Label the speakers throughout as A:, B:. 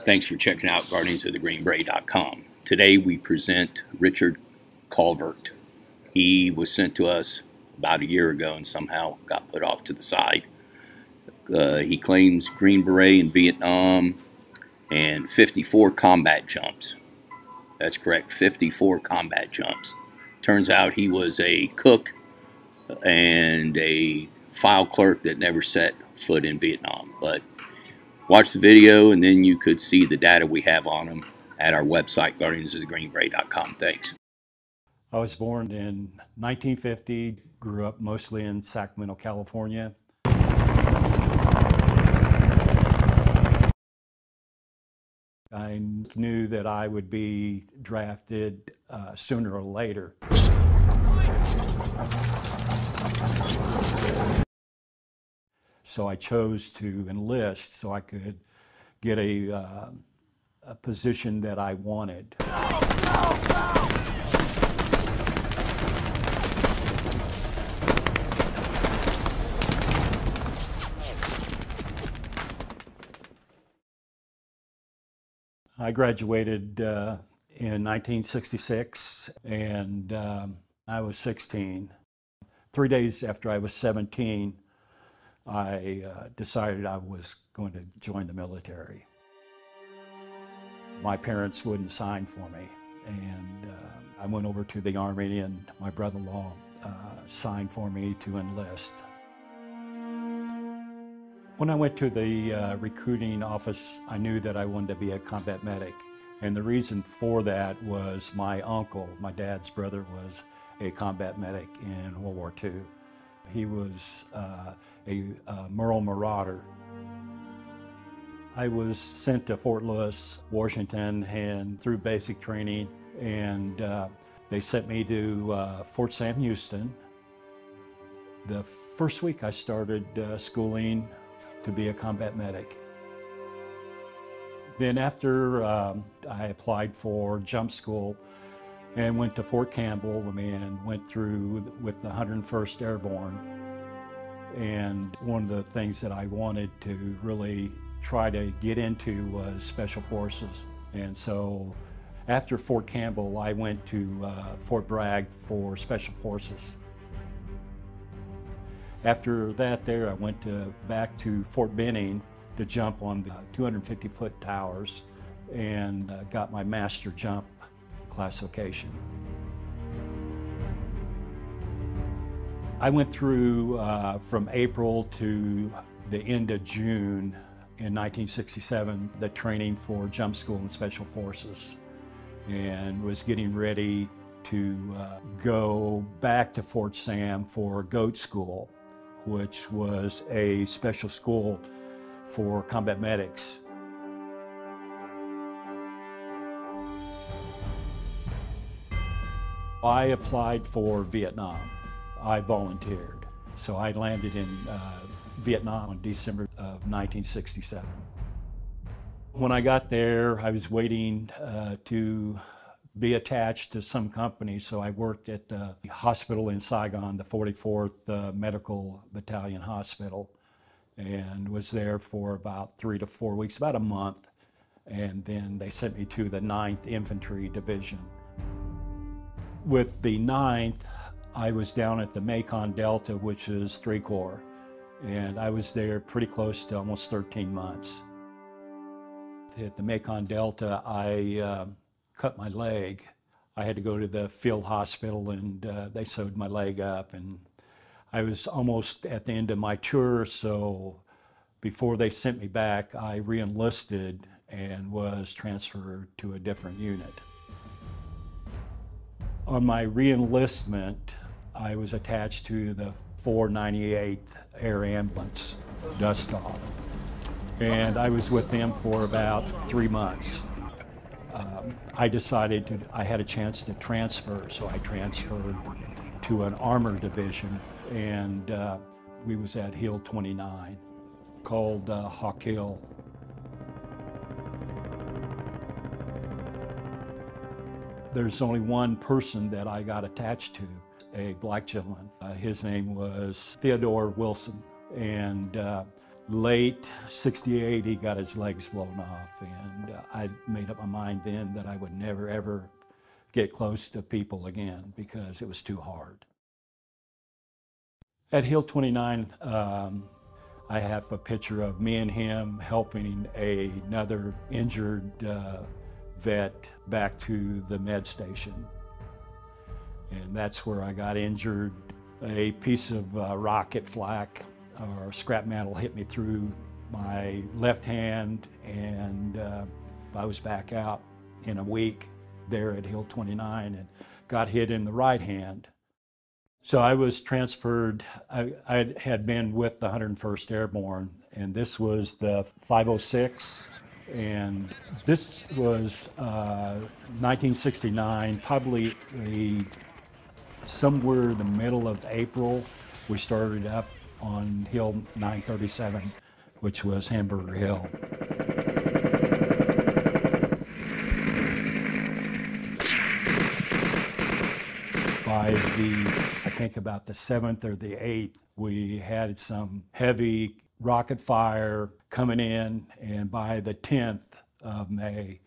A: Thanks for checking out guardiansofthegreenberet.com. Today we present Richard Calvert. He was sent to us about a year ago and somehow got put off to the side. Uh, he claims Green Beret in Vietnam and 54 combat jumps. That's correct, 54 combat jumps. Turns out he was a cook and a file clerk that never set foot in Vietnam. But watch the video and then you could see the data we have on them at our website, guardiansofthegreenberet.com. Thanks.
B: I was born in 1950, grew up mostly in Sacramento, California. I knew that I would be drafted uh, sooner or later. So I chose to enlist so I could get a, uh, a position that I wanted. I graduated uh, in 1966 and um, I was 16. Three days after I was 17, I uh, decided I was going to join the military. My parents wouldn't sign for me, and uh, I went over to the Army, and my brother-in-law uh, signed for me to enlist. When I went to the uh, recruiting office, I knew that I wanted to be a combat medic. And the reason for that was my uncle, my dad's brother, was a combat medic in World War II. He was uh, a, a Merrill Marauder. I was sent to Fort Lewis, Washington, and through basic training, and uh, they sent me to uh, Fort Sam Houston. The first week I started uh, schooling to be a combat medic. Then after um, I applied for jump school and went to Fort Campbell and went through with the 101st Airborne. And one of the things that I wanted to really try to get into was Special Forces. And so after Fort Campbell, I went to uh, Fort Bragg for Special Forces. After that there, I went to, back to Fort Benning to jump on the 250 foot towers and uh, got my master jump classification. I went through uh, from April to the end of June in 1967 the training for jump school and special forces and was getting ready to uh, go back to Fort Sam for GOAT school which was a special school for combat medics. I applied for Vietnam. I volunteered. So I landed in uh, Vietnam in December of 1967. When I got there, I was waiting uh, to be attached to some company. So I worked at the hospital in Saigon, the 44th uh, Medical Battalion Hospital, and was there for about three to four weeks, about a month. And then they sent me to the 9th Infantry Division. With the ninth, I was down at the Mekong Delta, which is three corps, and I was there pretty close to almost 13 months. At the Mekong Delta, I uh, cut my leg. I had to go to the field hospital and uh, they sewed my leg up and I was almost at the end of my tour so before they sent me back I re-enlisted and was transferred to a different unit. On my re-enlistment I was attached to the 498th Air Ambulance dust off and I was with them for about three months um, I decided to, I had a chance to transfer, so I transferred to an armor division, and uh, we was at Hill 29, called uh, Hawk Hill. There's only one person that I got attached to, a black gentleman. Uh, his name was Theodore Wilson, and uh, late 68, he got his legs blown off. And uh, I made up my mind then that I would never, ever get close to people again because it was too hard. At Hill 29, um, I have a picture of me and him helping a, another injured uh, vet back to the med station. And that's where I got injured. A piece of uh, rocket flak or scrap metal hit me through my left hand, and uh, I was back out in a week there at Hill 29 and got hit in the right hand. So I was transferred. I, I, had been with the 101st Airborne, and this was the 506. And this was uh, 1969, probably somewhere in the middle of April. We started up on Hill 937, which was Hamburger Hill. By the, I think about the 7th or the 8th, we had some heavy rocket fire coming in, and by the 10th of May,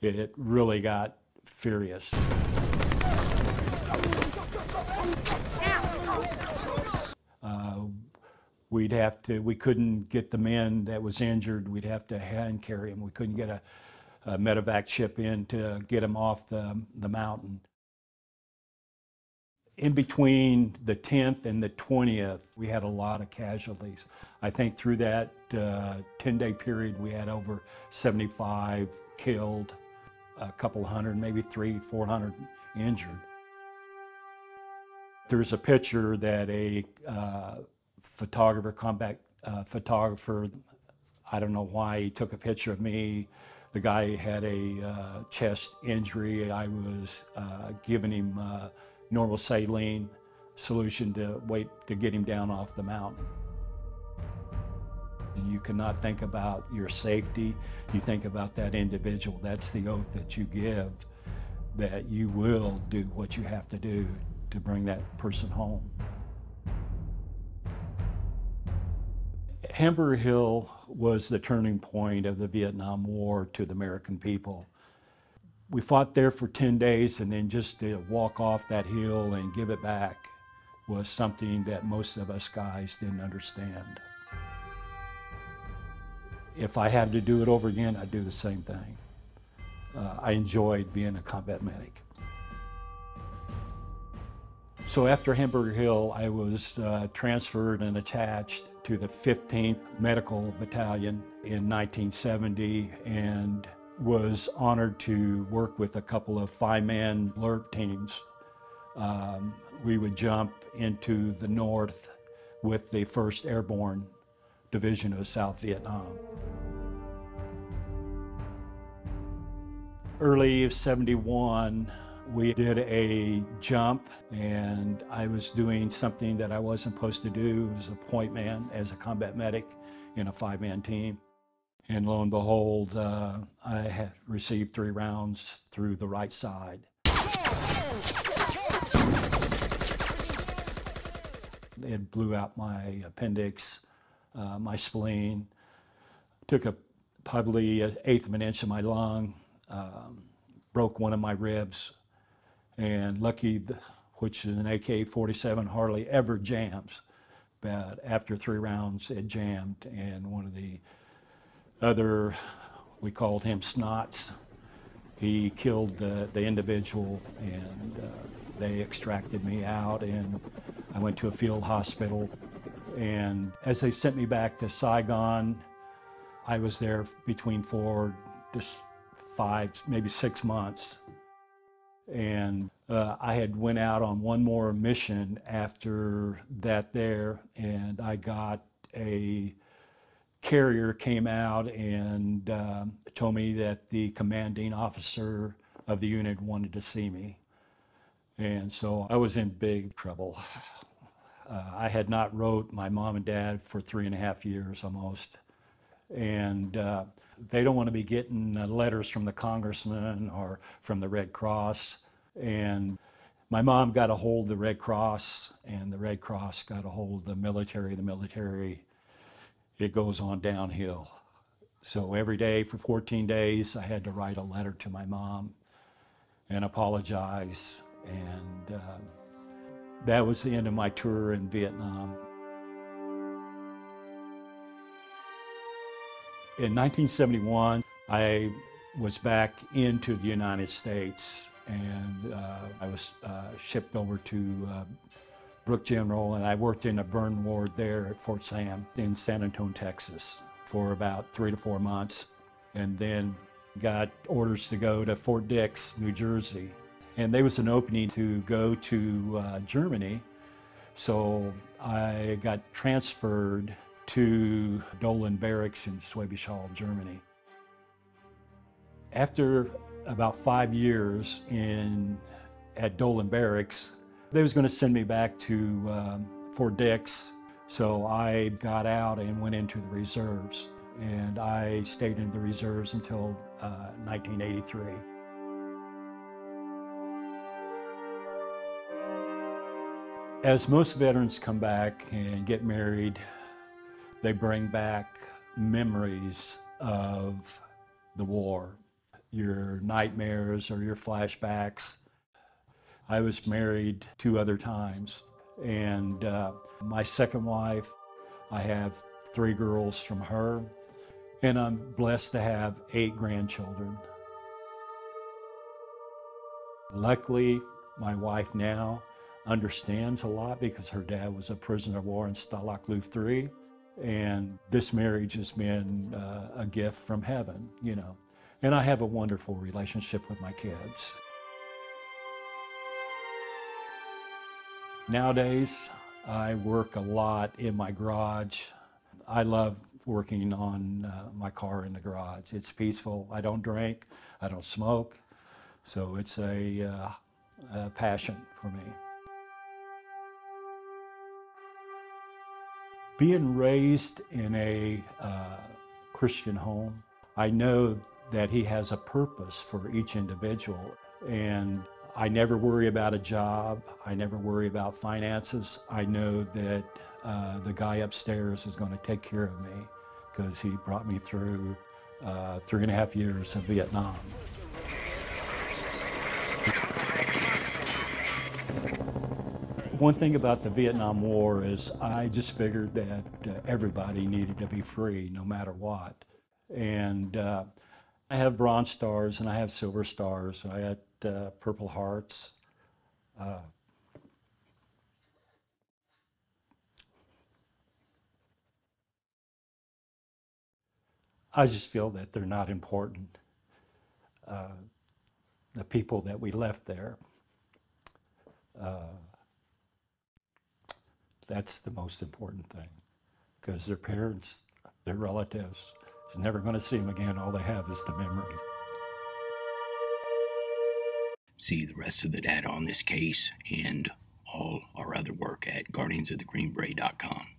B: it really got furious. Uh, we'd have to, we couldn't get the men that was injured, we'd have to hand carry him. We couldn't get a, a medevac ship in to get him off the, the mountain. In between the 10th and the 20th, we had a lot of casualties. I think through that 10-day uh, period, we had over 75 killed, a couple hundred, maybe three, 400 injured. There's a picture that a uh, photographer, combat uh, photographer. I don't know why he took a picture of me. The guy had a uh, chest injury. I was uh, giving him uh, normal saline solution to wait to get him down off the mountain. You cannot think about your safety. You think about that individual. That's the oath that you give that you will do what you have to do to bring that person home. Hamburger Hill was the turning point of the Vietnam War to the American people. We fought there for 10 days and then just to walk off that hill and give it back was something that most of us guys didn't understand. If I had to do it over again, I'd do the same thing. Uh, I enjoyed being a combat medic. So after Hamburger Hill, I was uh, transferred and attached to the 15th Medical Battalion in 1970 and was honored to work with a couple of five-man alert teams. Um, we would jump into the north with the 1st Airborne Division of South Vietnam. Early 71, we did a jump and I was doing something that I wasn't supposed to do as a point man, as a combat medic in a five-man team. And lo and behold, uh, I had received three rounds through the right side. It blew out my appendix, uh, my spleen, took a probably an eighth of an inch of my lung, um, broke one of my ribs, and lucky, which is an AK-47, hardly ever jams. But after three rounds, it jammed, and one of the other, we called him Snots, he killed the, the individual, and uh, they extracted me out, and I went to a field hospital. And as they sent me back to Saigon, I was there between four to five, maybe six months and uh, I had went out on one more mission after that there, and I got a carrier came out and um, told me that the commanding officer of the unit wanted to see me. And so I was in big trouble. Uh, I had not wrote my mom and dad for three and a half years almost. And uh, they don't want to be getting uh, letters from the congressman or from the Red Cross. And my mom got a hold of the Red Cross, and the Red Cross got a hold of the military. The military it goes on downhill. So every day for 14 days, I had to write a letter to my mom and apologize. And uh, that was the end of my tour in Vietnam. In 1971, I was back into the United States and uh, I was uh, shipped over to uh, Brooke General and I worked in a burn ward there at Fort Sam in San Antonio, Texas for about three to four months and then got orders to go to Fort Dix, New Jersey. And there was an opening to go to uh, Germany. So I got transferred to Dolan Barracks in Schwäbisch Hall, Germany. After about five years in at Dolan Barracks, they was going to send me back to um, Fort Dix. So I got out and went into the reserves. And I stayed in the reserves until uh, 1983. As most veterans come back and get married, they bring back memories of the war, your nightmares or your flashbacks. I was married two other times, and uh, my second wife, I have three girls from her, and I'm blessed to have eight grandchildren. Luckily, my wife now understands a lot because her dad was a prisoner of war in Stalag Luft 3. And this marriage has been uh, a gift from heaven, you know. And I have a wonderful relationship with my kids. Nowadays, I work a lot in my garage. I love working on uh, my car in the garage. It's peaceful. I don't drink. I don't smoke. So it's a, uh, a passion for me. Being raised in a uh, Christian home, I know that He has a purpose for each individual. And I never worry about a job. I never worry about finances. I know that uh, the guy upstairs is going to take care of me because he brought me through uh, three and a half years of Vietnam. One thing about the Vietnam War is I just figured that uh, everybody needed to be free no matter what. And uh, I have bronze stars and I have silver stars. And I had uh, purple hearts. Uh, I just feel that they're not important. Uh, the people that we left there. Uh, that's the most important thing because their parents, their relatives, is never going to see them again. All they have is the memory.
A: See the rest of the data on this case and all our other work at guardiansofthegreenberet.com.